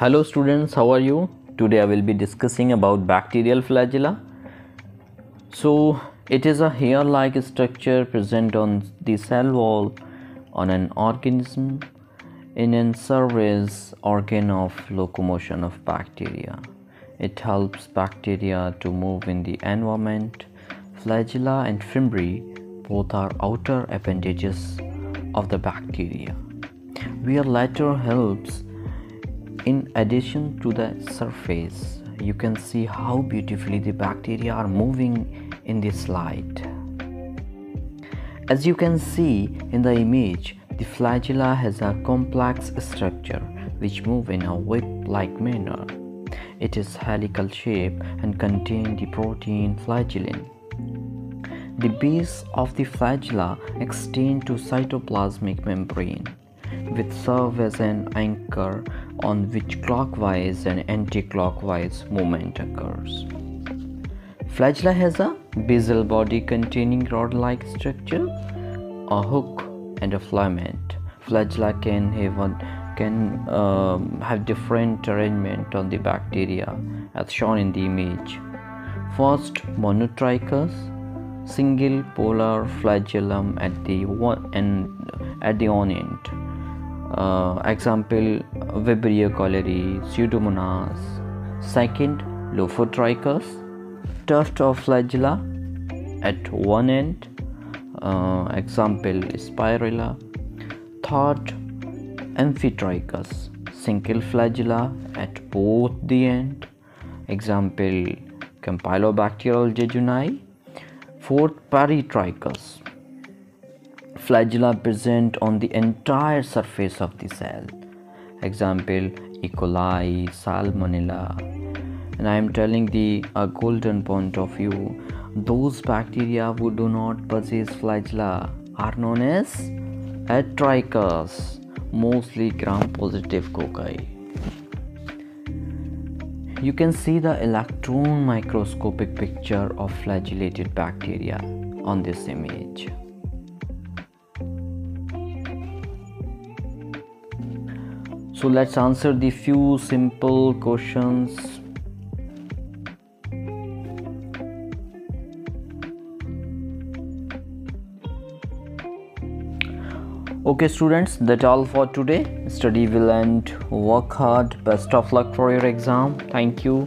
Hello students, how are you? Today I will be discussing about bacterial flagella. So it is a hair-like structure present on the cell wall on an organism in a service organ of locomotion of bacteria. It helps bacteria to move in the environment. Flagella and fimbriae both are outer appendages of the bacteria, where latter helps in addition to the surface. You can see how beautifully the bacteria are moving in this slide. As you can see in the image, the flagella has a complex structure which move in a whip-like manner. It is helical shape and contain the protein flagellin. The base of the flagella extend to cytoplasmic membrane, which serve as an anchor on which clockwise and anti-clockwise movement occurs. Flagella has a basal body containing rod-like structure, a hook, and a filament. Flagella can have can um, have different arrangement on the bacteria, as shown in the image. First, monotrichous single polar flagellum at the one and at the on end. Uh, example Vibrio cholerae, Pseudomonas. Second, Lophotrichous, tuft of flagella at one end. Uh, example Spirilla. Third, Amphitrichous, single flagella at both the end. Example Campylobacter jejuni Fourth, peritrichous. Flagella present on the entire surface of the cell. Example, E. coli, Salmonella. And I am telling the a golden point of view. Those bacteria who do not possess flagella are known as atrichous, mostly gram-positive cocci. You can see the electron microscopic picture of flagellated bacteria on this image. So let's answer the few simple questions. Okay students, that's all for today. Study well and work hard. Best of luck for your exam. Thank you.